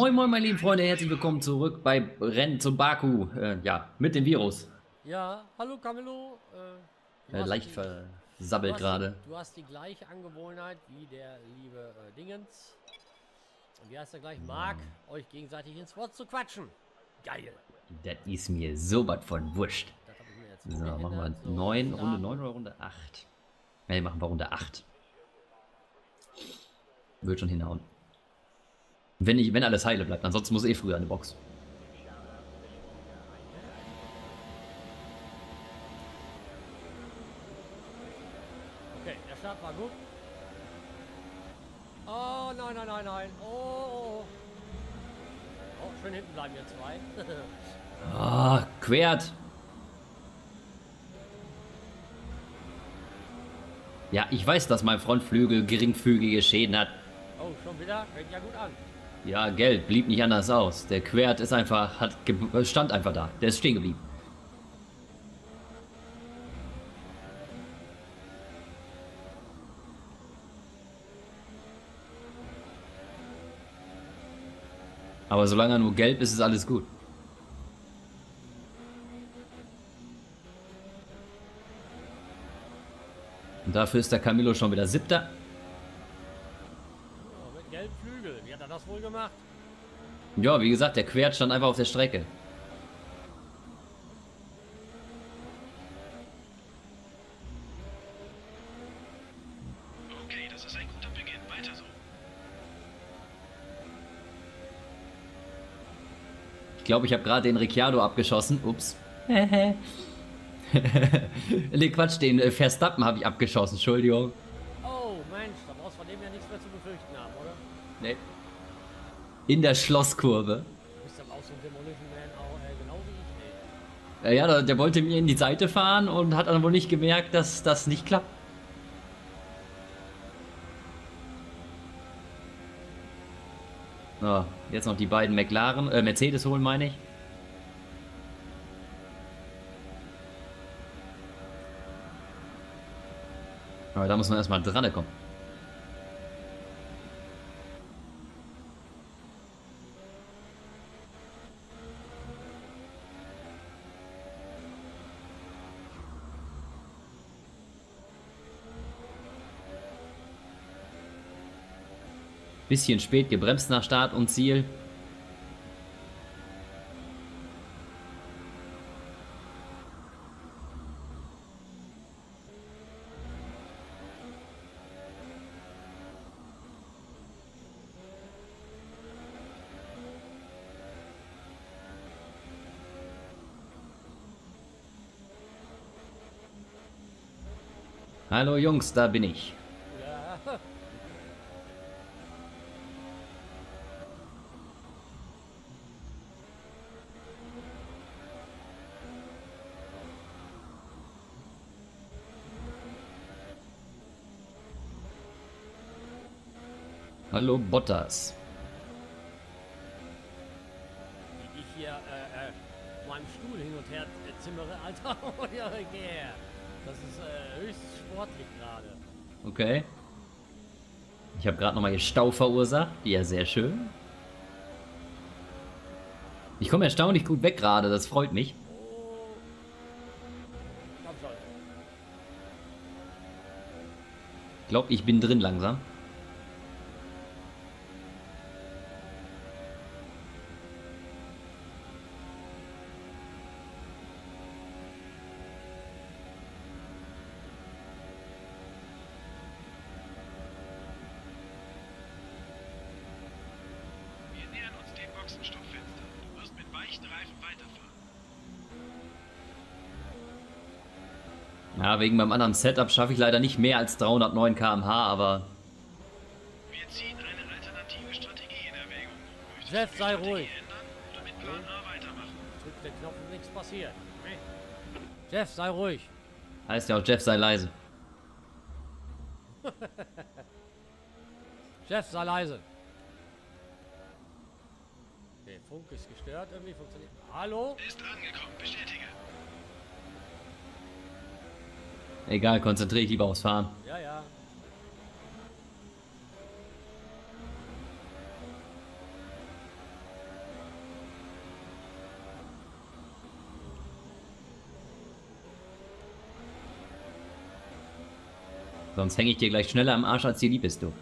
Moin Moin meine lieben Freunde, herzlich willkommen zurück bei Rennen zum Baku. Äh, ja, mit dem Virus. Ja, hallo Camillo. Äh, äh, leicht versabbelt gerade. Du hast die gleiche Angewohnheit wie der liebe äh, Dingens. Und wie heißt er gleich? Marc, hm. euch gegenseitig ins Wort zu quatschen. Geil. Das ist mir so was von wurscht. So, machen wir so, 9, Runde 9 oder Runde 8? Ne, machen wir Runde 8. Wird schon hinhauen. Wenn, ich, wenn alles heile bleibt, ansonsten muss eh früher eine Box. Okay, der Start war gut. Oh, nein, nein, nein, nein. Oh, oh, oh. oh schön hinten bleiben wir zwei. Ah, quert. Ja, ich weiß, dass mein Frontflügel geringfügige Schäden hat. Oh, schon wieder? Fängt ja gut an. Ja, Geld blieb nicht anders aus. Der Quert ist einfach, hat, stand einfach da. Der ist stehen geblieben. Aber solange er nur gelb ist, ist alles gut. Und dafür ist der Camillo schon wieder siebter. Das wohl gemacht? Ja, wie gesagt, der Quert stand einfach auf der Strecke. Okay, das ist ein guter Beginn. Weiter so. Ich glaube, ich habe gerade den Ricciardo abgeschossen. Ups. ne, Quatsch, den äh, Verstappen habe ich abgeschossen. Entschuldigung. Oh, Mensch, da brauchst du von dem ja nichts mehr zu befürchten haben, oder? Nee in der Schlosskurve. Äh, ja, der, der wollte mir in die Seite fahren und hat dann wohl nicht gemerkt, dass das nicht klappt. So, jetzt noch die beiden McLaren, äh, Mercedes holen, meine ich. Aber da muss man erstmal dran kommen. Bisschen spät gebremst nach Start und Ziel. Hallo Jungs, da bin ich. Hallo Bottas. Wie ich hier äh, äh, meinem Stuhl hin und her äh, zimmere, Alter. Oh. Das ist äh, höchst sportlich gerade. Okay. Ich habe gerade nochmal hier Stau verursacht. Ja, sehr schön. Ich komme erstaunlich gut weg gerade, das freut mich. Ich glaube, ich bin drin langsam. Ja, wegen meinem anderen Setup schaffe ich leider nicht mehr als 309 km/h, aber... Wir ziehen eine alternative Strategie in Erwägung. Jeff, sei ruhig. Ändern, Drück den Knopf und nichts passiert. Jeff, sei ruhig. Heißt ja auch Jeff, sei leise. Jeff, sei leise. Funk ist gestört, irgendwie funktioniert. Hallo? Ist angekommen, bestätige. Egal, konzentriere ich lieber aufs Fahren. Ja, ja. Sonst hänge ich dir gleich schneller am Arsch, als dir lieb ist, du.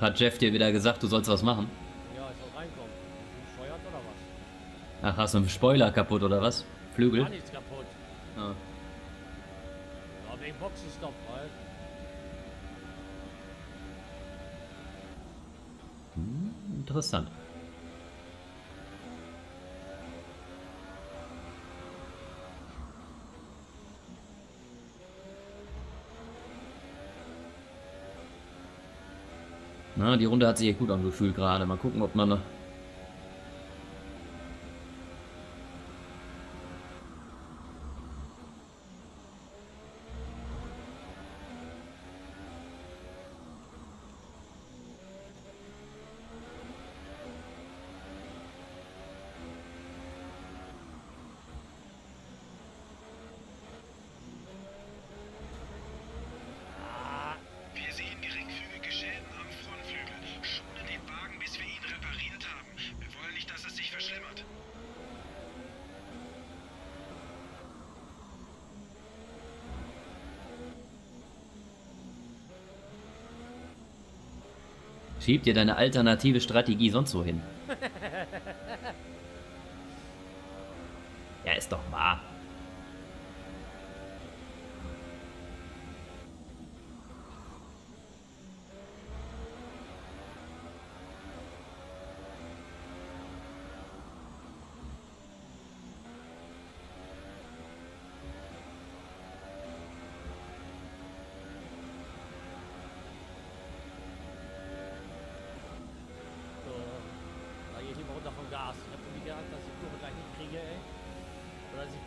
Hat Jeff dir wieder gesagt, du sollst was machen? Ja, ich soll reinkommen. Bescheuert oder was? Ach, hast du einen Spoiler kaputt oder was? Flügel? Gar nichts kaputt. Ah. Ja, wegen Boxenstopp, halt. Interessant. Na, die Runde hat sich echt gut angefühlt gerade. Mal gucken, ob man... Schieb dir deine alternative Strategie sonst so hin.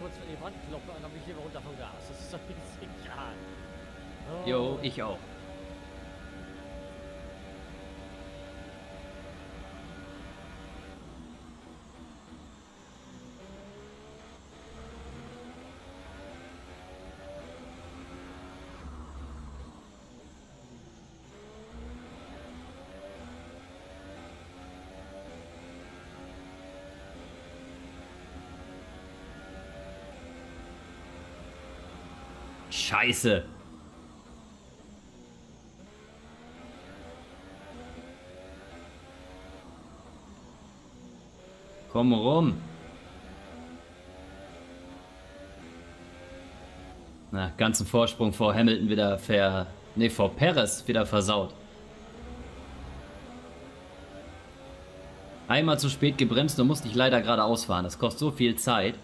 Kurz in die Wand und dann bin ich immer runter vom Gas. Das ist doch jetzt egal. Oh. Jo, ich auch. Scheiße. Komm rum. Na, ganzen Vorsprung vor Hamilton wieder ver... Ne, vor Perez wieder versaut. Einmal zu spät gebremst und musste ich leider geradeaus fahren. Das kostet so viel Zeit.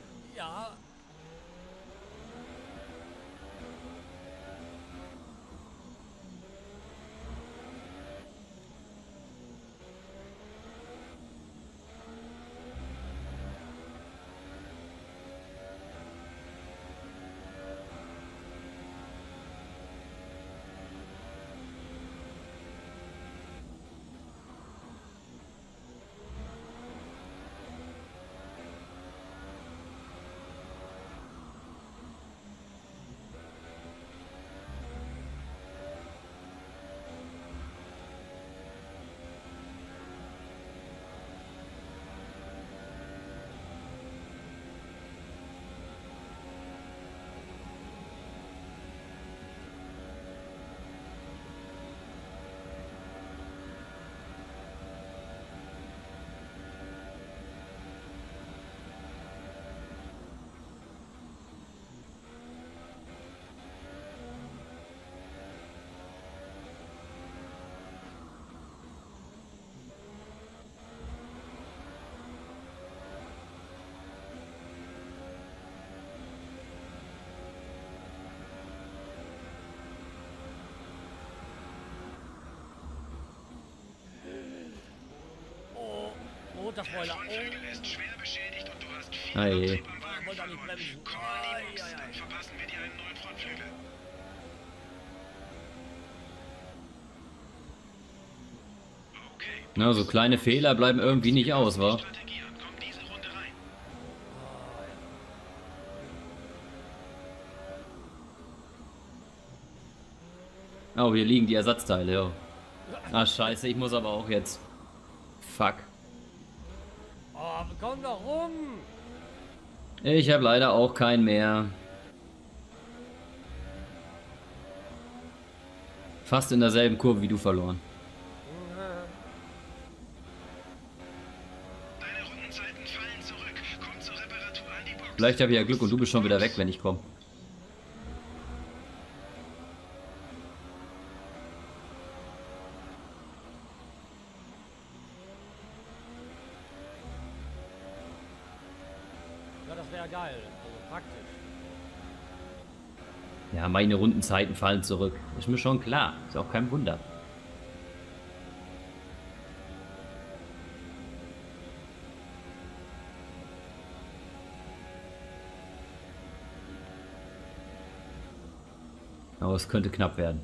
Der Spoiler. Oh, ist schwer beschädigt und du hast viel. Antrieb am Wagen verloren. Komm Ei, die Box, ei, ei. dann verpassen wir dir einen neuen Frontflügel. Okay. Na, so kleine Fehler bleiben irgendwie nicht aus, wa? An. Oh, hier liegen die Ersatzteile, ja. Ah, scheiße, ich muss aber auch jetzt. Fuck. Komm doch rum. Ich habe leider auch keinen mehr. Fast in derselben Kurve wie du verloren. Deine Rundenzeiten fallen zurück. Komm zur Reparatur an die Box. Vielleicht habe ich ja Glück und du bist schon wieder weg, wenn ich komme. Geil. Also praktisch. Ja, meine Rundenzeiten fallen zurück. Ist mir schon klar. Ist auch kein Wunder. Aber es könnte knapp werden.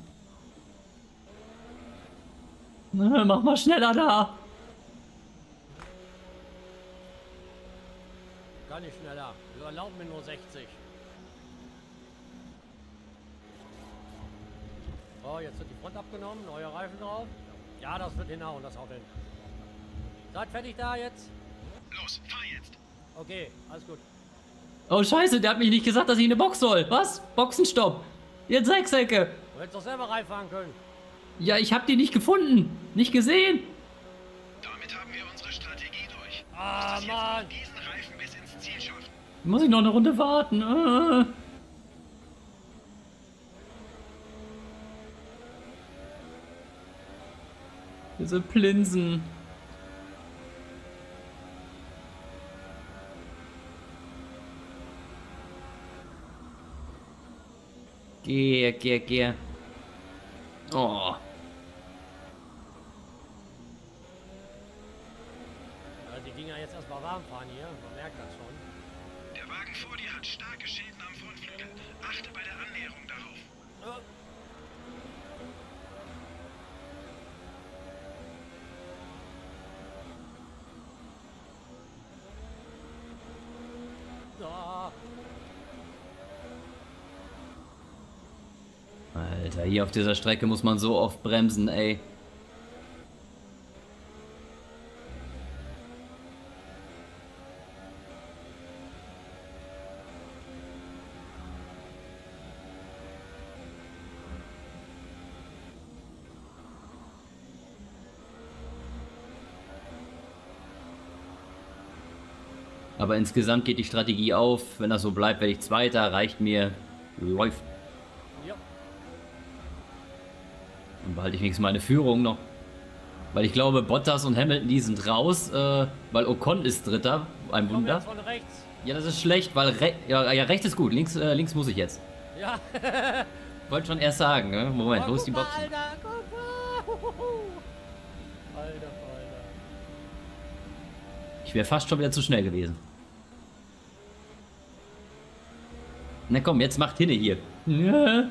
Mach mal schneller da! Gar nicht schneller. Wir erlauben mir nur 60. So, jetzt wird die Front abgenommen, neue Reifen drauf. Ja, das wird hinhauen, das haut hin. Seid fertig da jetzt? Los, fahr jetzt. Okay, alles gut. Oh scheiße, der hat mich nicht gesagt, dass ich in eine Box soll. Was? Boxenstopp. Jetzt Sechsecke. Du hättest doch selber reinfahren können. Ja, ich hab die nicht gefunden. Nicht gesehen. Damit haben wir unsere Strategie durch. Ah, Mann. Muss ich noch eine Runde warten? Ah. Diese Plinsen. Geh, geh, geh. Oh. Ja, die ging ja jetzt erstmal warm fahren hier. Man merkt das schon. Der Hat starke Schäden am Frontflügel. Achte bei der Annäherung darauf. Da. Alter, hier auf dieser Strecke muss man so oft bremsen, ey. Aber insgesamt geht die Strategie auf. Wenn das so bleibt, werde ich Zweiter. Reicht mir. Läuft. Ja. Dann behalte ich wenigstens meine Führung noch. Weil ich glaube, Bottas und Hamilton, die sind raus, äh, weil Ocon ist Dritter. Ein Wunder. Ja, das ist schlecht, weil re ja, ja, rechts ist gut. Links, äh, links muss ich jetzt. Ja. Wollte schon erst sagen, ne? Moment, Oh, wo ist die Box? Alter, guck mal. Alter, Alter. Ich wäre fast schon wieder zu schnell gewesen. Na komm, jetzt macht Hinne hier. Ja.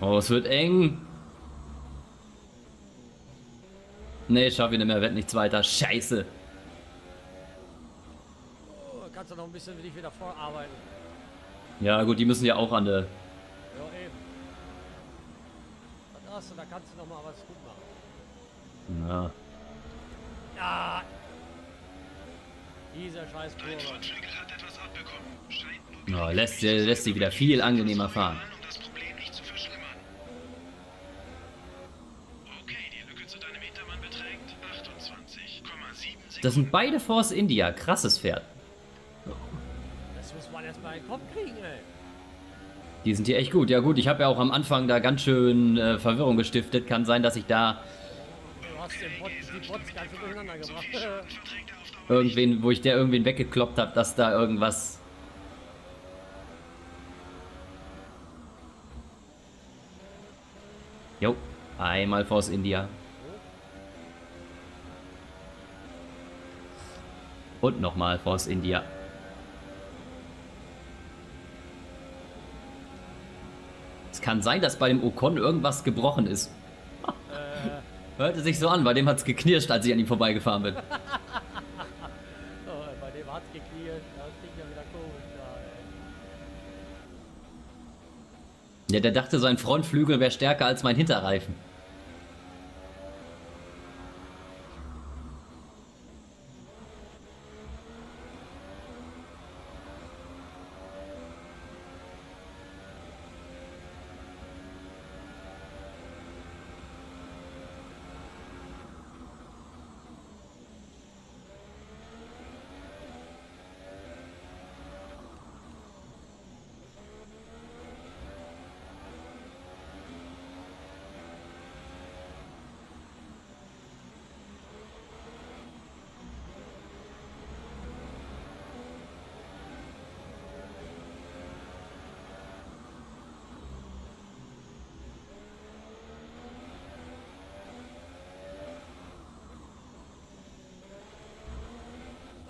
Oh, es wird eng. Nee, schaff ich nicht mehr, werd nicht Zweiter. Scheiße. Oh, kannst du noch ein bisschen für dich wieder vorarbeiten. Ja gut, die müssen ja auch an der... Ja, eben. Was hast du, da kannst du noch mal was gut machen. Ja. Ja. Diese scheiß Kurve. Frontflügel hat etwas abbekommen. Scheint nur Ja, lässt, lässt sich wieder viel angenehmer fahren. an, das Problem nicht zu verschlimmern. Okay, die Lücke zu deinem Hintermann beträgt 28,7 Das sind beide Force India. Krasses Pferd. Den Kopf kriegen, ey. Die sind hier echt gut. Ja gut, ich habe ja auch am Anfang da ganz schön äh, Verwirrung gestiftet. Kann sein, dass ich da... Du hast den Bot, die Bots ganz durcheinander gebracht. Irgendwen, wo ich der irgendwen weggekloppt habe, dass da irgendwas. Jo, einmal Force India. Und nochmal Force India. Es kann sein, dass bei dem Ocon irgendwas gebrochen ist. Äh, Hörte sich so an, bei dem hat es geknirscht, als ich an ihm vorbeigefahren bin. oh, bei dem hat's gekniert. Das klingt ja wieder komisch da, ey. Ja, der dachte, sein Frontflügel wäre stärker als mein Hinterreifen.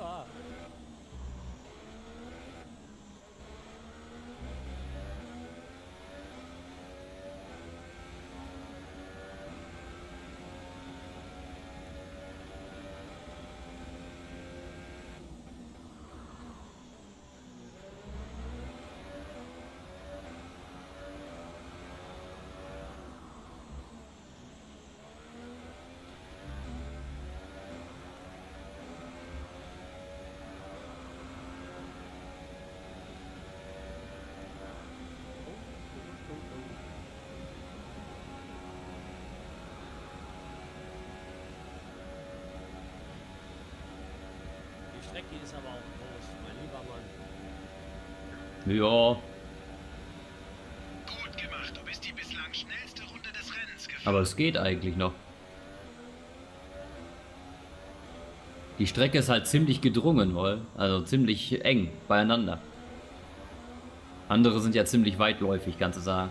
Ah. Die Strecke ist aber auch groß, mein lieber Mann. Ja, Gut gemacht. Du bist die bislang schnellste Runde des Rennens gefahren. aber es geht eigentlich noch. Die Strecke ist halt ziemlich gedrungen, wohl. Also ziemlich eng beieinander. Andere sind ja ziemlich weitläufig, kannst du sagen.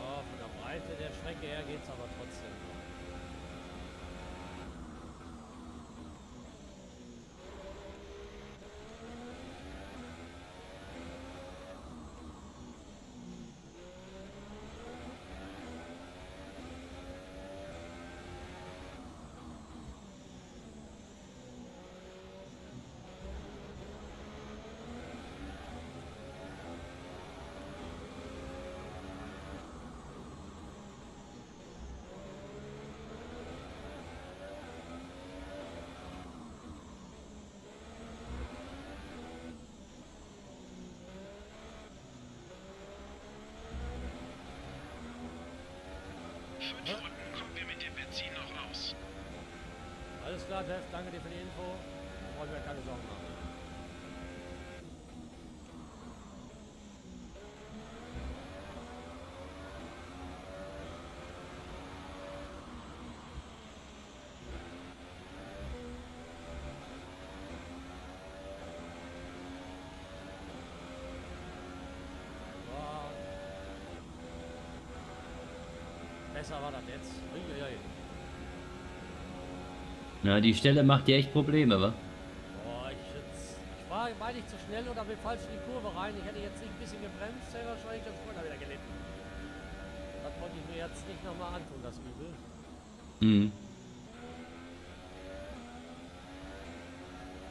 Oh, von der Breite der Strecke her geht's aber trotzdem. Fünf Runden kommen wir mit dem Benzin noch aus. Alles klar, Jeff, danke dir für die Info. Wollen wir keine Sorgen machen. Besser war das jetzt. Uiuiui. Ja, die Stelle macht dir echt Probleme, wa? Boah, ich, jetzt, ich war, meine ich zu schnell oder bin falsch in die Kurve rein. Ich hätte jetzt nicht ein bisschen gebremst, hätte wahrscheinlich das Vorder wieder gelitten. Das wollte ich mir jetzt nicht nochmal antun, das Übel. Mhm.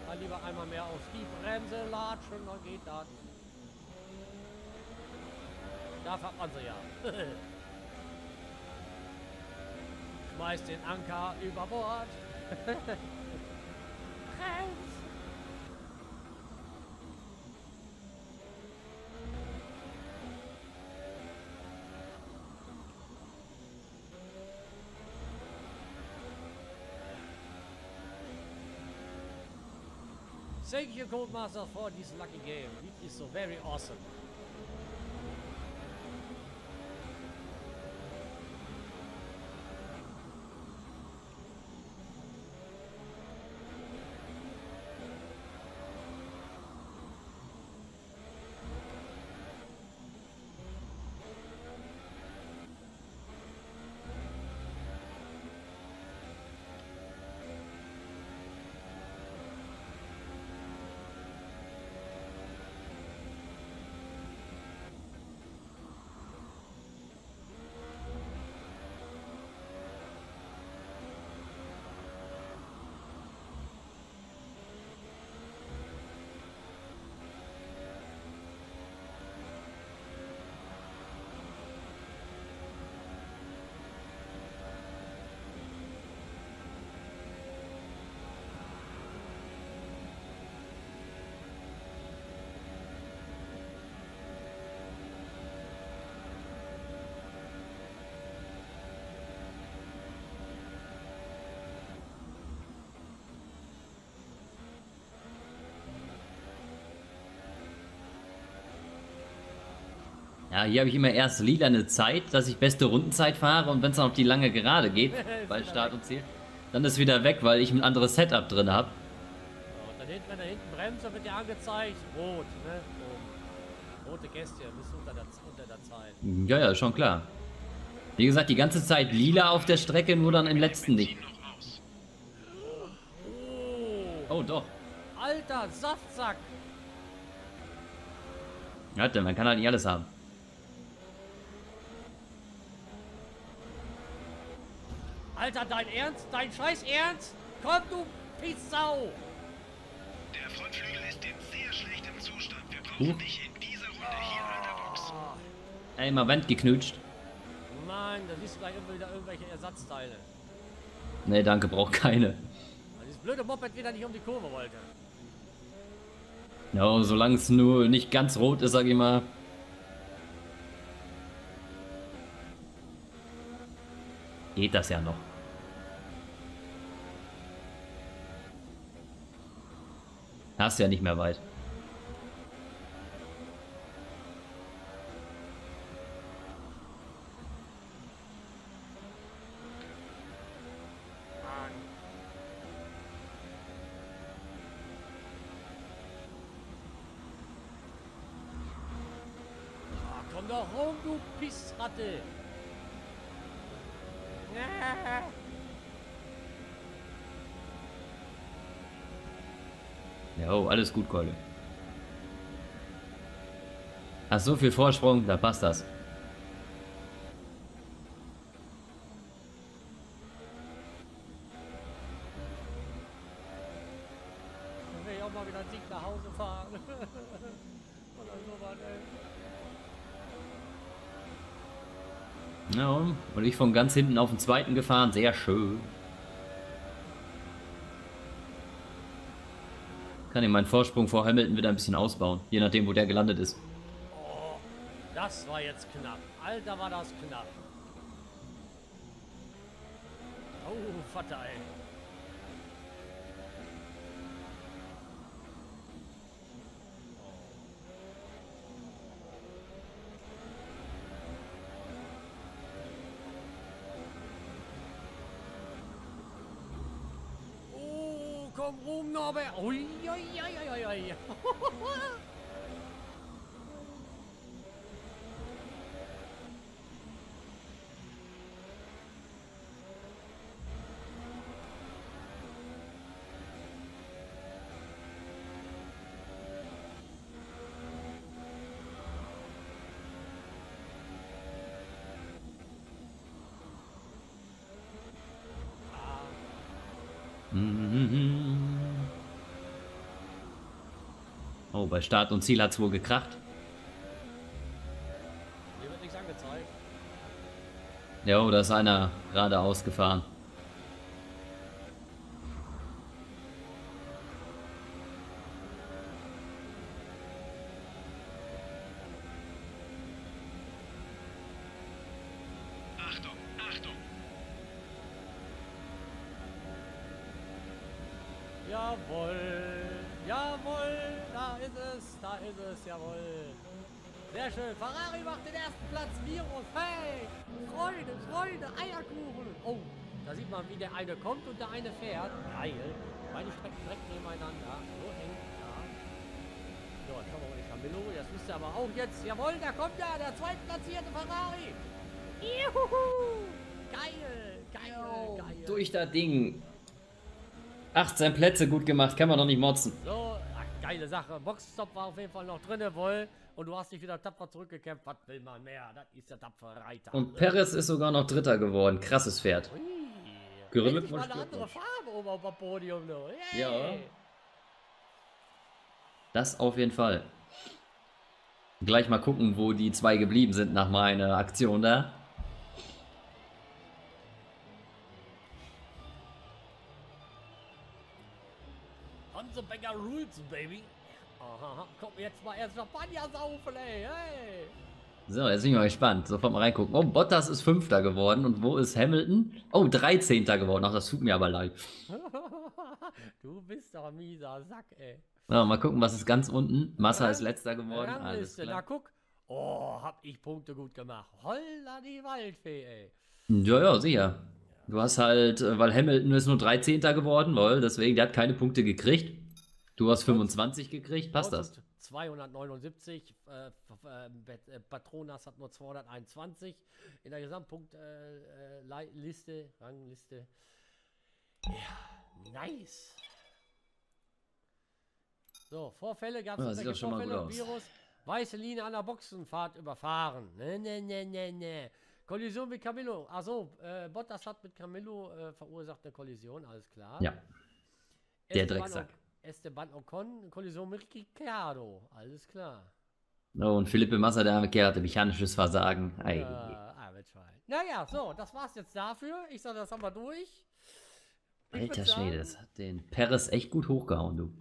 Mal lieber einmal mehr auf die Bremse latschen, dann geht das. Da hat man sie ja. Schmeißt den Anker über Bord. Thank you, Codemaster, for this lucky game. It is so very awesome. Ja, hier habe ich immer erst lila eine Zeit, dass ich beste Rundenzeit fahre und wenn es dann auf die lange Gerade geht, bei Start und Ziel, dann ist wieder weg, weil ich ein anderes Setup drin habe. Und dann hinten, wenn er hinten bremst, dann wird dir angezeigt, rot, ne? So. Rote Kästchen, bist du unter der, unter der Zeit. Ja, ja, schon klar. Wie gesagt, die ganze Zeit lila auf der Strecke, nur dann im letzten nicht. Oh, Oh, doch. alter Saftsack. Ja, denn man kann halt nicht alles haben. Alter, dein Ernst? Dein scheiß Ernst? Komm, du Pissau! Der Frontflügel ist in sehr schlechtem Zustand. Wir brauchen Huch. dich in dieser Runde hier an der Box. Ey, mal Wand geknutscht. Mann, da siehst du gleich immer wieder irgendwelche Ersatzteile. Nee, danke, braucht keine. Weil dieses blöde Moped wieder nicht um die Kurve wollte. Ja, solange es nur nicht ganz rot ist, sag ich mal. Geht das ja noch. Hast ja nicht mehr weit. Ah, komm doch rum, du Pissratte! Alles gut, Keule. Hast so viel Vorsprung, da passt das. Dann will ich auch mal wieder einen Sieg nach Hause fahren. Oder sowas, ey. Ja, und ich von ganz hinten auf den zweiten gefahren, sehr schön. Kann ich meinen Vorsprung vor Hamilton wieder ein bisschen ausbauen, je nachdem, wo der gelandet ist. Oh, das war jetzt knapp. Alter, war das knapp. Oh, Vater, ey. Oh, komm rum, Norbert. Ui, ui, ui, ui, ui. Oh, bei Start und Ziel hat es wohl gekracht. Mir wird nichts angezeigt. Ja, oh, da ist einer geradeaus gefahren. Sehr schön, Ferrari macht den ersten Platz, Virus, hey, Freude, Freude, Eierkuchen. Oh, da sieht man, wie der eine kommt und der eine fährt. Geil, beide Strecken direkt nebeneinander, so eng, ja. So, jetzt schauen wir mal den Camillo, das müsste aber auch jetzt, jawohl, da kommt ja der zweitplatzierte Ferrari. Juhu, geil, geil, geil. Durch das Ding. 18 Plätze gut gemacht, kann man doch nicht motzen. So, ach, geile Sache. Boxstop war auf jeden Fall noch drinne, wohl. Und du hast dich wieder tapfer zurückgekämpft. Was will man mehr? Das ist der tapfere Reiter. Und Perez ist sogar noch Dritter geworden. Krasses Pferd. Ui. Endlich mal eine andere. Farbe oben auf dem Podium. Yay. Ja. Das auf jeden Fall. Gleich mal gucken, wo die zwei geblieben sind nach meiner Aktion da. Hanse Becker Rules, Baby. Komm jetzt mal erst Champagner saufen, ey. Hey. So, jetzt bin ich mal gespannt. Sofort mal reingucken. Oh, Bottas ist Fünfter geworden. Und wo ist Hamilton? Oh, 13. geworden. Ach, das tut mir aber leid. du bist doch ein mieser Sack, ey. So, mal gucken, was ist ganz unten. Massa ist Letzter geworden. Alles Rangliste, na klar. guck. Oh, hab ich Punkte gut gemacht. Holla die Waldfee, ey. Ja, ja, sicher. Du hast halt, äh, weil Hamilton ist nur 13. geworden, weil deswegen, der hat keine Punkte gekriegt. Du hast 25 gekriegt, passt das? 279, äh, äh, äh, Patronas hat nur 221 in der Gesamtpunktliste, äh, äh, Rangliste. Ja, nice. So, Vorfälle gab es ja, schon Vorfälle mal gut Virus. Weiße Linie an der Boxenfahrt überfahren. Ne, ne, ne, ne, ne. Kollision mit Camillo. Achso, äh, Bottas hat mit Camillo äh, verursacht eine Kollision, alles klar. Ja. Der Drecksack. Esteban Ocon, Kollision mit Ricciardo, alles klar. Oh, und Philippe Massa, der hatte mechanisches Versagen. Ei. Ja, naja, so, das war's jetzt dafür. Ich sage, das haben wir durch. Ich Alter Schwede, das hat den Perez echt gut hochgehauen, du.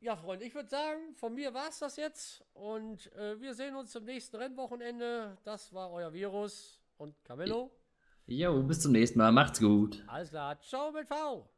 Ja, Freunde, ich würde sagen, von mir war's das jetzt. Und äh, wir sehen uns zum nächsten Rennwochenende. Das war euer Virus und Camillo. Jo, bis zum nächsten Mal. Macht's gut. Alles klar. Ciao mit V.